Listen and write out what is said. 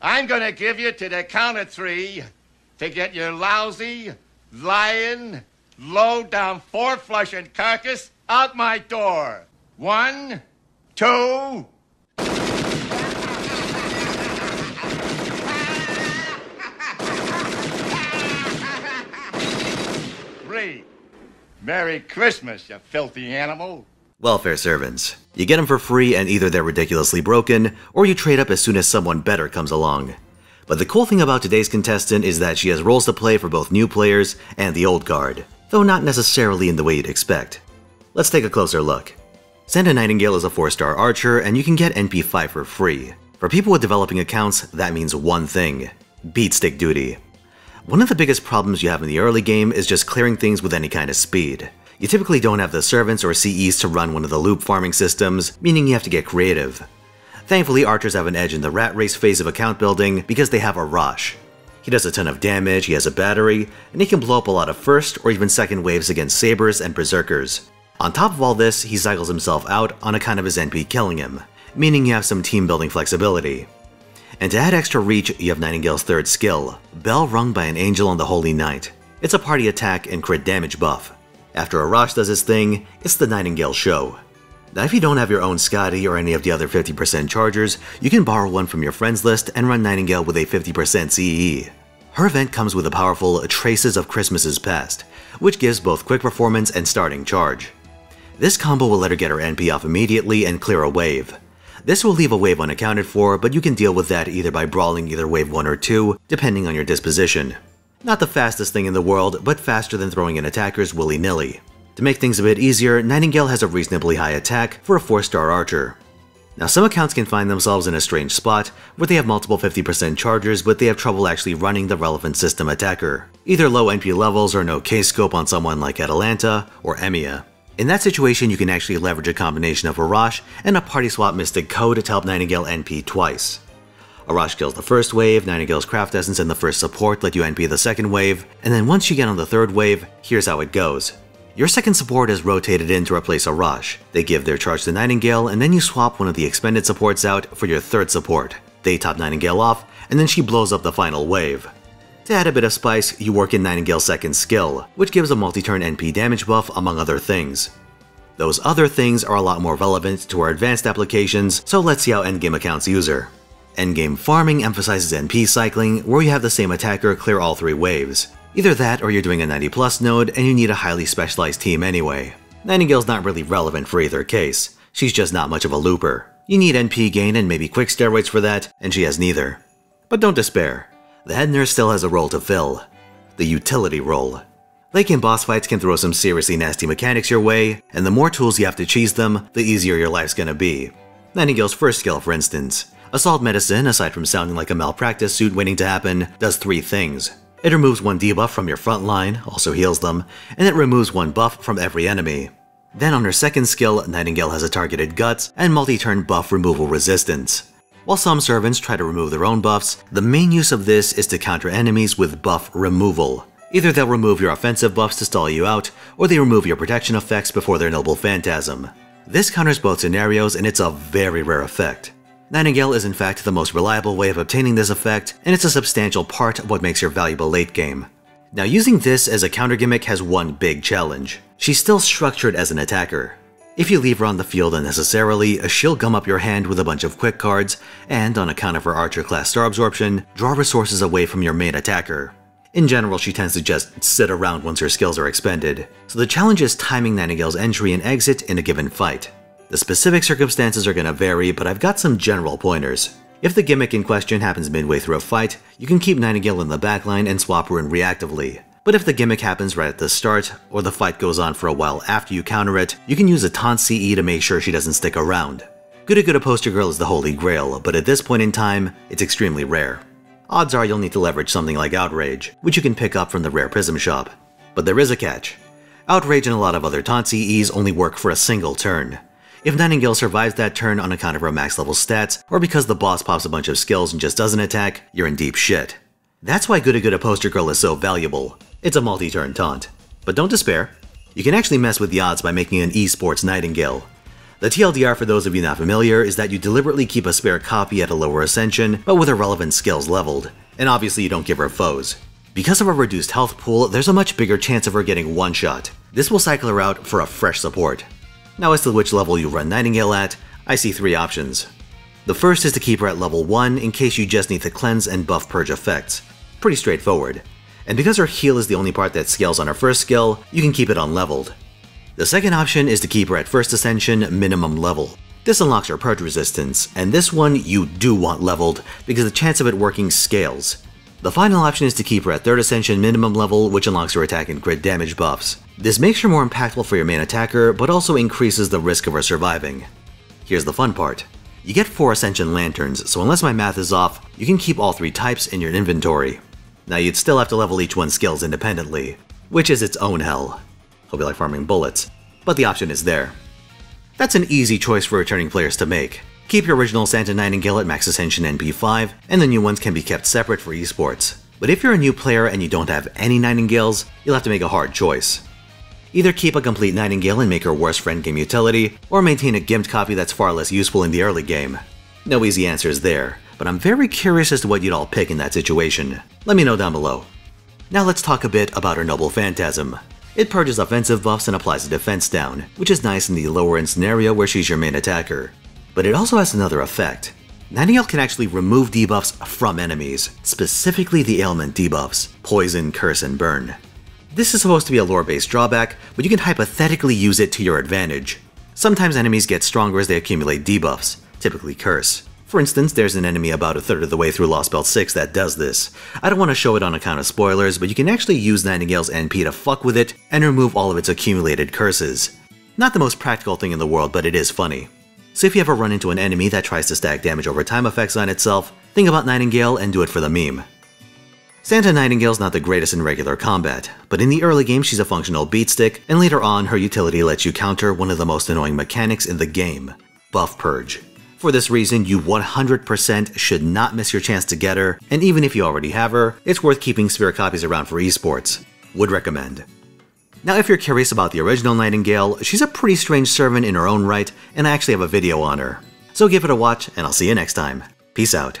I'm gonna give you to the count of three to get your lousy, lying, low down four flushing carcass out my door. One, two. Three. Merry Christmas, you filthy animal. Welfare servants. You get them for free and either they're ridiculously broken, or you trade up as soon as someone better comes along. But the cool thing about today's contestant is that she has roles to play for both new players and the old guard, though not necessarily in the way you'd expect. Let's take a closer look. Santa Nightingale is a 4-star archer and you can get NP5 for free. For people with developing accounts, that means one thing. Beat stick duty. One of the biggest problems you have in the early game is just clearing things with any kind of speed. You typically don't have the servants or CEs to run one of the loop farming systems, meaning you have to get creative. Thankfully, archers have an edge in the rat race phase of account building because they have Arash. He does a ton of damage, he has a battery, and he can blow up a lot of first or even second waves against sabers and berserkers. On top of all this, he cycles himself out on account of his NP killing him, meaning you have some team building flexibility. And to add extra reach, you have Nightingale's third skill, Bell Rung by an Angel on the Holy Night. It's a party attack and crit damage buff. After Arash does his thing, it's the Nightingale show. Now if you don't have your own Skadi or any of the other 50% chargers, you can borrow one from your friends list and run Nightingale with a 50% CE. Her event comes with the powerful Traces of Christmases Past, which gives both quick performance and starting charge. This combo will let her get her NP off immediately and clear a wave. This will leave a wave unaccounted for, but you can deal with that either by brawling either wave 1 or 2, depending on your disposition. Not the fastest thing in the world, but faster than throwing in attackers willy-nilly. To make things a bit easier, Nightingale has a reasonably high attack for a 4-star archer. Now some accounts can find themselves in a strange spot where they have multiple 50% chargers but they have trouble actually running the relevant system attacker. Either low NP levels or no K-scope on someone like Atalanta or Emiya. In that situation, you can actually leverage a combination of Arash and a party swap Mystic Code to help Nightingale NP twice. Arash kills the first wave, Nightingale's Craft Essence and the first support let you NP the second wave, and then once you get on the third wave, here's how it goes. Your second support is rotated in to replace Arash. They give their charge to Nightingale, and then you swap one of the expended supports out for your third support. They top Nightingale off, and then she blows up the final wave. To add a bit of spice, you work in Nightingale's second skill, which gives a multi-turn NP damage buff among other things. Those other things are a lot more relevant to our advanced applications, so let's see how endgame accounts use her. Endgame farming emphasizes NP cycling, where you have the same attacker clear all three waves. Either that or you're doing a 90 plus node and you need a highly specialized team anyway. Nightingale's not really relevant for either case, she's just not much of a looper. You need NP gain and maybe quick steroids for that, and she has neither. But don't despair the head nurse still has a role to fill. The utility role. Late game boss fights can throw some seriously nasty mechanics your way, and the more tools you have to cheese them, the easier your life's gonna be. Nightingale's first skill, for instance. Assault Medicine, aside from sounding like a malpractice suit waiting to happen, does three things. It removes one debuff from your front line, also heals them, and it removes one buff from every enemy. Then on her second skill, Nightingale has a targeted guts and multi-turn buff removal resistance. While some servants try to remove their own buffs, the main use of this is to counter enemies with buff removal. Either they'll remove your offensive buffs to stall you out, or they remove your protection effects before their noble phantasm. This counters both scenarios and it's a very rare effect. Nightingale is in fact the most reliable way of obtaining this effect, and it's a substantial part of what makes her valuable late game. Now using this as a counter gimmick has one big challenge. She's still structured as an attacker. If you leave her on the field unnecessarily, she'll gum up your hand with a bunch of quick cards, and on account of her Archer class star absorption, draw resources away from your main attacker. In general, she tends to just sit around once her skills are expended, so the challenge is timing Nightingale's entry and exit in a given fight. The specific circumstances are gonna vary, but I've got some general pointers. If the gimmick in question happens midway through a fight, you can keep Nightingale in the backline and swap her in reactively. But if the gimmick happens right at the start, or the fight goes on for a while after you counter it, you can use a taunt CE to make sure she doesn't stick around. Good Good Poster Girl is the holy grail, but at this point in time, it's extremely rare. Odds are you'll need to leverage something like Outrage, which you can pick up from the Rare Prism shop. But there is a catch. Outrage and a lot of other taunt CEs only work for a single turn. If Nightingale survives that turn on account of her max level stats, or because the boss pops a bunch of skills and just doesn't attack, you're in deep shit. That's why Good A Good Poster Girl is so valuable. It's a multi-turn taunt. But don't despair. You can actually mess with the odds by making an esports Nightingale. The TLDR for those of you not familiar is that you deliberately keep a spare copy at a lower ascension, but with her relevant skills leveled, and obviously you don't give her Fous. Because of a reduced health pool, there's a much bigger chance of her getting one shot. This will cycle her out for a fresh support. Now as to which level you run Nightingale at, I see three options. The first is to keep her at level 1 in case you just need to cleanse and buff purge effects. Pretty straightforward. And because her heal is the only part that scales on her first skill, you can keep it unleveled. The second option is to keep her at first ascension minimum level. This unlocks her purge resistance, and this one you do want leveled because the chance of it working scales. The final option is to keep her at 3rd Ascension minimum level, which unlocks her attack and crit damage buffs. This makes her more impactful for your main attacker, but also increases the risk of her surviving. Here's the fun part. You get 4 Ascension Lanterns, so unless my math is off, you can keep all 3 types in your inventory. Now you'd still have to level each one's skills independently, which is its own hell. Hope you like farming bullets. But the option is there. That's an easy choice for returning players to make. Keep your original Santa Nightingale at Max Ascension NP5, and the new ones can be kept separate for esports. But if you're a new player and you don't have any Nightingales, you'll have to make a hard choice. Either keep a complete Nightingale and make her worst friend game utility, or maintain a gimped copy that's far less useful in the early game. No easy answers there, but I'm very curious as to what you'd all pick in that situation. Let me know down below. Now let's talk a bit about her Noble Phantasm. It purges offensive buffs and applies a defense down, which is nice in the lower end scenario where she's your main attacker. But it also has another effect. Nightingale can actually remove debuffs from enemies, specifically the ailment debuffs, Poison, Curse, and Burn. This is supposed to be a lore-based drawback, but you can hypothetically use it to your advantage. Sometimes enemies get stronger as they accumulate debuffs, typically Curse. For instance, there's an enemy about a third of the way through Lost Belt 6 that does this. I don't want to show it on account of spoilers, but you can actually use Nightingale's NP to fuck with it and remove all of its accumulated curses. Not the most practical thing in the world, but it is funny. So if you ever run into an enemy that tries to stack damage over time effects on itself, think about Nightingale and do it for the meme. Santa Nightingale's not the greatest in regular combat, but in the early game she's a functional beatstick, and later on her utility lets you counter one of the most annoying mechanics in the game, Buff Purge. For this reason, you 100% should not miss your chance to get her, and even if you already have her, it's worth keeping spare copies around for esports. Would recommend. Now if you're curious about the original Nightingale, she's a pretty strange servant in her own right, and I actually have a video on her. So give it a watch, and I'll see you next time. Peace out.